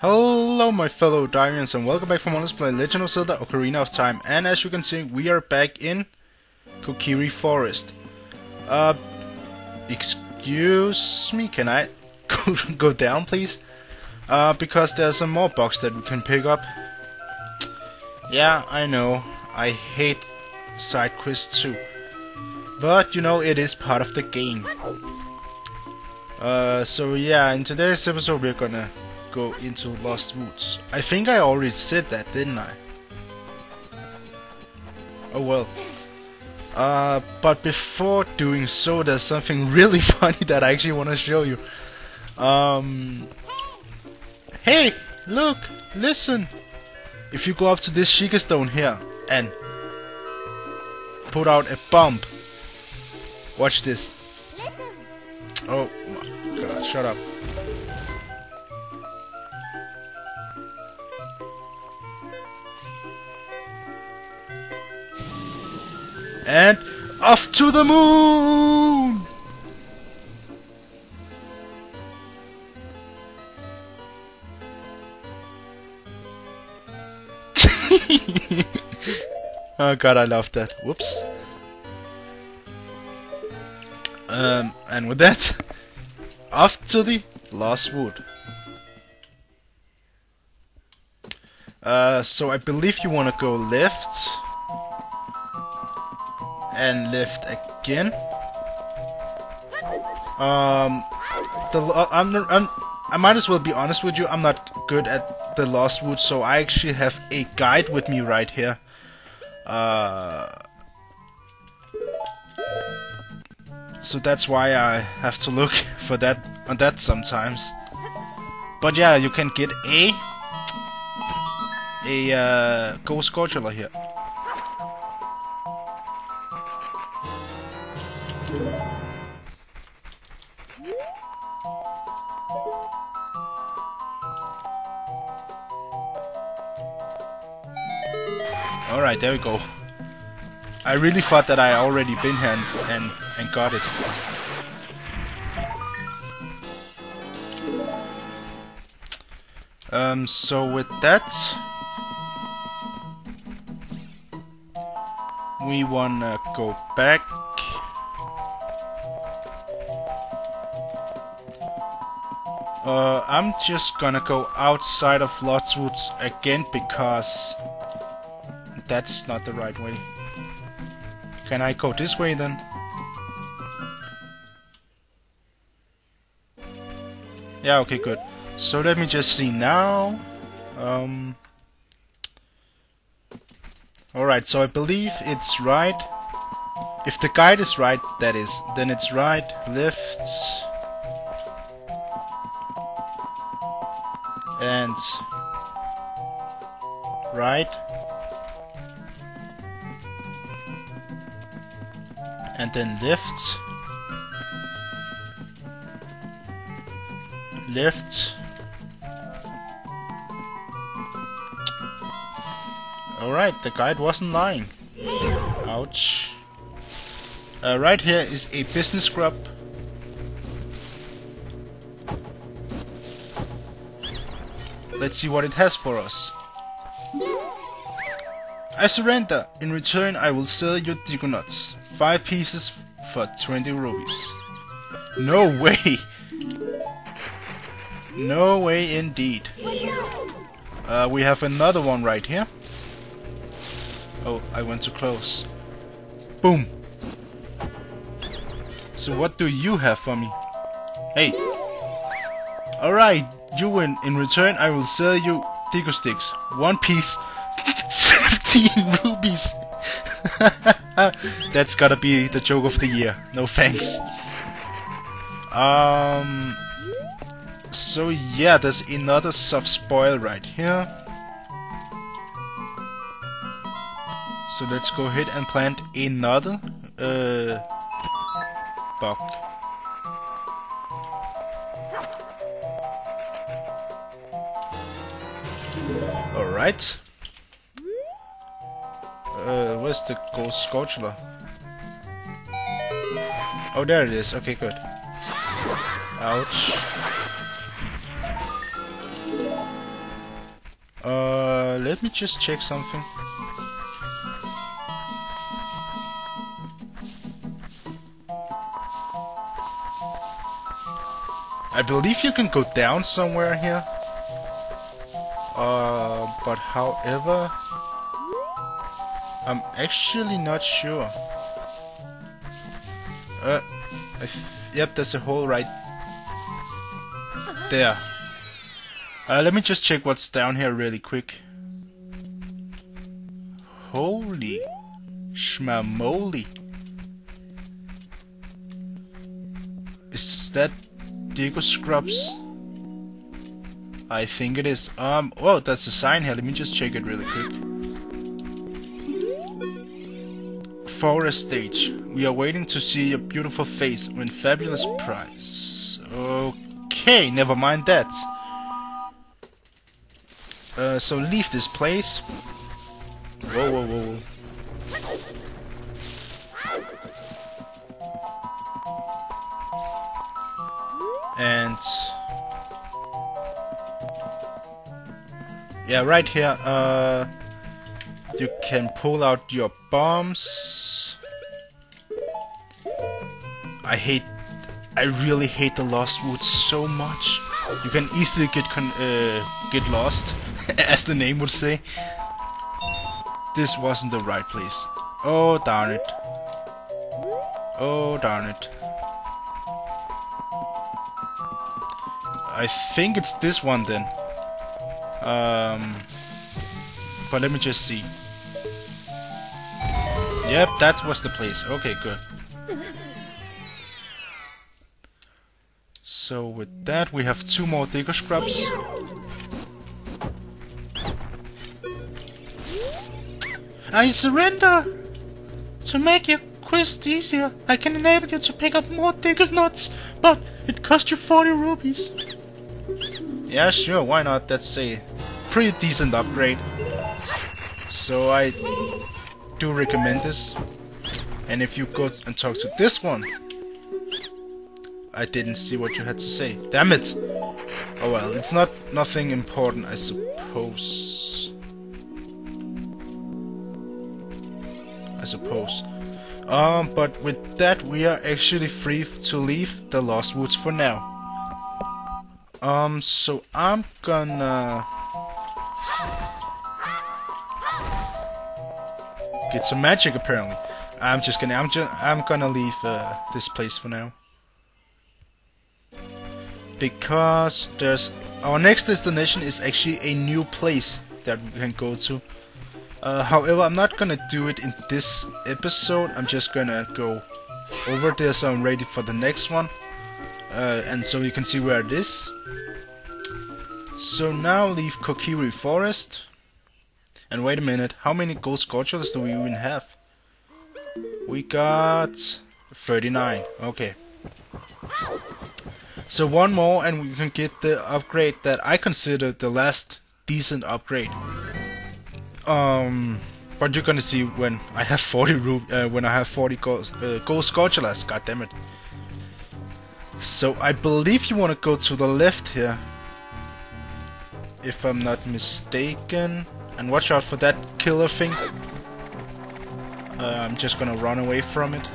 Hello my fellow Darians and welcome back from Honest Play Legend of Zelda Ocarina of Time and as you can see we are back in Kokiri Forest. Uh, excuse me, can I go, down please? Uh, because there's some more bugs that we can pick up. Yeah, I know, I hate side quests too. But you know, it is part of the game. Uh, so yeah, in today's episode we're gonna go into Lost Woods. I think I already said that, didn't I? Oh well. Uh, but before doing so, there's something really funny that I actually want to show you. Um, hey, look, listen. If you go up to this Sheikah stone here and put out a bomb, watch this. Oh my god, shut up. And off to the moon! oh god, I love that. Whoops. Um, and with that, off to the Lost Wood. Uh, so I believe you want to go left and lift again. Um, the uh, I'm, I'm I might as well be honest with you. I'm not good at the Lost Woods, so I actually have a guide with me right here. Uh, so that's why I have to look for that on that sometimes. But yeah, you can get a a uh, Gold Skulltula here. Alright, there we go. I really thought that I already been here and, and, and got it. Um, so with that... We wanna go back. Uh, I'm just gonna go outside of Lost Woods again because that's not the right way. Can I go this way then? Yeah, okay, good. So let me just see now. Um, Alright, so I believe it's right. If the guide is right, that is, then it's right, left, and right. and then left, left. Alright, the guide wasn't lying. Ouch. Uh, right here is a business scrub. Let's see what it has for us. I surrender. In return, I will sell you Deku Nuts. Five pieces for 20 rupees. No way! No way indeed. Uh, we have another one right here. Oh, I went too close. Boom! So what do you have for me? Hey! Alright, you win. In return, I will sell you Deku Sticks. One piece, 15 rupees! That's gotta be the joke of the year. No thanks. Um. So yeah, there's another soft soil right here. So let's go ahead and plant another uh, bug. Alright. Uh, where's the Gold Skulltula? Oh, there it is. Okay, good. Ouch. Uh, let me just check something. I believe you can go down somewhere here. Uh, but however, I'm actually not sure. Uh, yep, there's a hole right there. Uh, let me just check what's down here really quick. Holy schmamoly. Is that Deku Scrubs? I think it is. Um, oh, that's a sign here. Let me just check it really quick. Forest stage. We are waiting to see your beautiful face. Win fabulous prize. Okay, never mind that. Uh, so leave this place. Whoa, whoa, whoa. And yeah, right here, uh, you can pull out your bombs. I hate, I really hate the Lost Woods so much. You can easily get uh, get lost, as the name would say. This wasn't the right place. Oh darn it. Oh darn it. I think it's this one then. Um, but let me just see. Yep, that was the place. Okay, good. So with that, we have two more Deku Scrubs. I surrender! To make your quest easier, I can enable you to pick up more Deku Nuts, but it costs you 40 rupees. Yeah, sure, why not? Let's a pretty decent upgrade. So I do recommend this. And if you go and talk to this one, I didn't see what you had to say. Damn it! Oh well, it's not nothing important, I suppose. I suppose. Um, but with that, we are actually free to leave the Lost Woods for now. Um, so I'm gonna get some magic. Apparently, I'm just gonna I'm just I'm gonna leave uh, this place for now because there's our next destination is actually a new place that we can go to. Uh, however, I'm not gonna do it in this episode. I'm just gonna go over there so I'm ready for the next one. Uh, and so you can see where it is. So now leave Kokiri Forest. And wait a minute, how many gold Skulltulas do we even have? We got 39, okay. So one more and we can get the upgrade that I consider the last decent upgrade. Um, but you're gonna see when I have 40 uh, when I have 40 gold, uh, gold god damn it. So I believe you want to go to the left here. If I'm not mistaken. And watch out for that killer thing. Uh, I'm just gonna run away from it.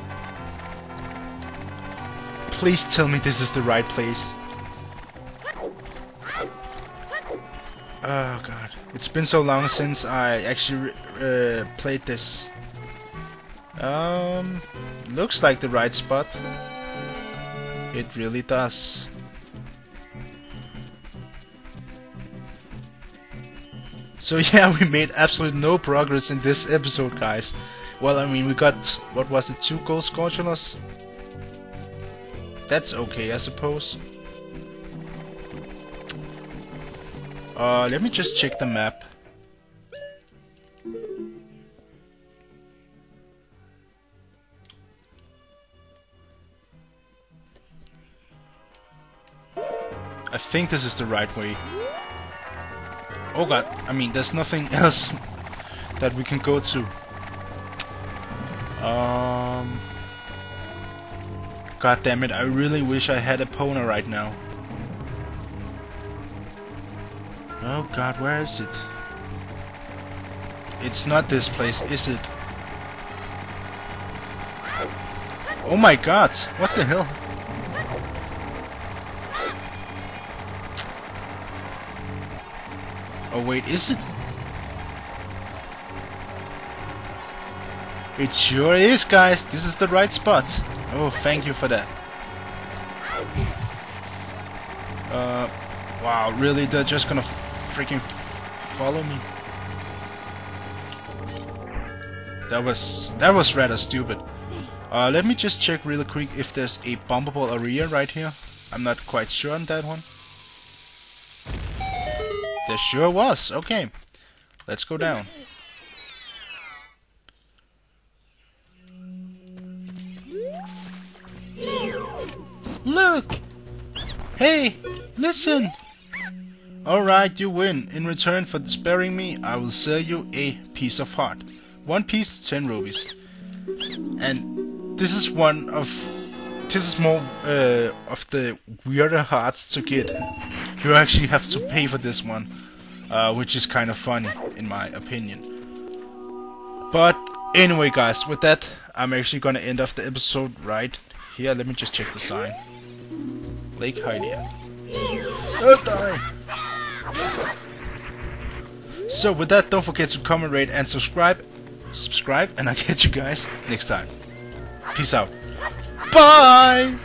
Please tell me this is the right place. Oh god. It's been so long since I actually uh, played this. Um, looks like the right spot. It really does. So yeah, we made absolutely no progress in this episode, guys. Well, I mean, we got, what was it, two gold Skulltulas? That's okay, I suppose. Uh, let me just check the map. I think this is the right way. Oh god, I mean, there's nothing else that we can go to. Um... God damn it, I really wish I had Epona right now. Oh god, where is it? It's not this place, is it? Oh my god, what the hell? Oh wait, is it? It sure is, guys. This is the right spot. Oh, thank you for that. Uh, wow, really? They're just gonna freaking follow me? That was that was rather stupid. Uh, let me just check really quick if there's a bombable area right here. I'm not quite sure on that one. There sure was. Okay, let's go down. Look! Hey, listen! Alright, you win. In return for sparing me, I will sell you a piece of heart. One piece, 10 rupees. And this is one of... This is more uh, of the weirder hearts to get. You actually have to pay for this one. Uh, which is kind of funny, in my opinion. But anyway, guys, with that, I'm actually gonna end off the episode right here. Let me just check the sign. Lake Hylia. Die! So with that, don't forget to comment, rate, and subscribe. Subscribe, and I'll catch you guys next time. Peace out. Bye!